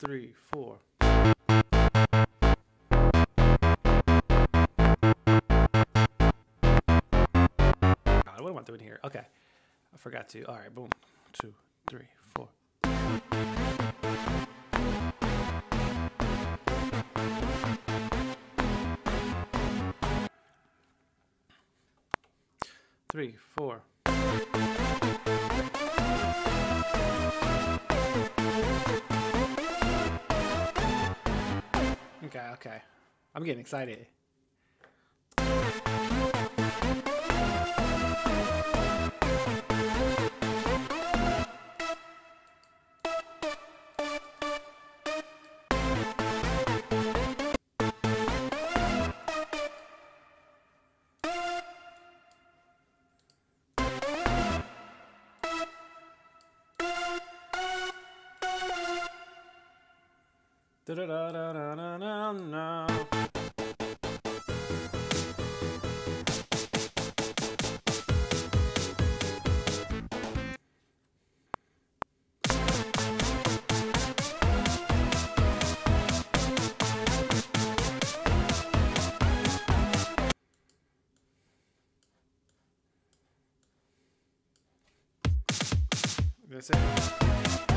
three, four. God, what am I doing here? Okay. I forgot to. All right, boom. Two, three, four. Three, four. Okay, okay. I'm getting excited. That's it.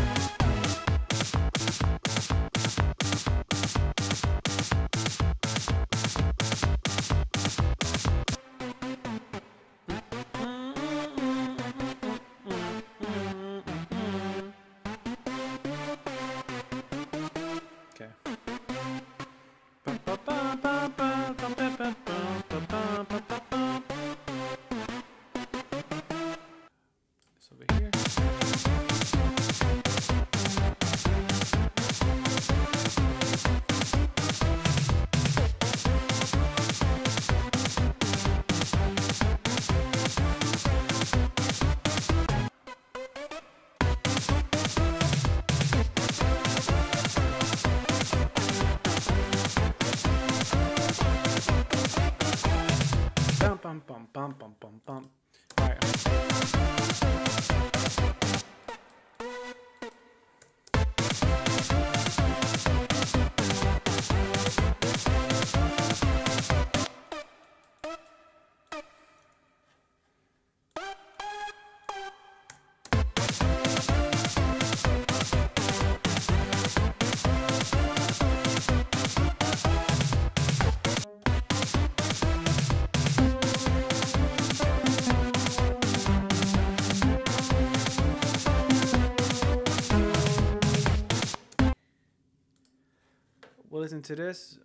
We'll listen to this.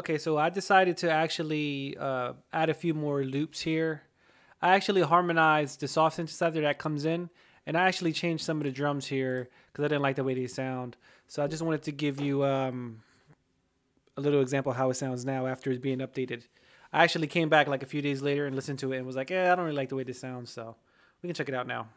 Okay, so I decided to actually uh, add a few more loops here. I actually harmonized the soft synthesizer that comes in, and I actually changed some of the drums here because I didn't like the way they sound. So I just wanted to give you um, a little example how it sounds now after it's being updated. I actually came back like a few days later and listened to it and was like, yeah, I don't really like the way this sounds. So we can check it out now.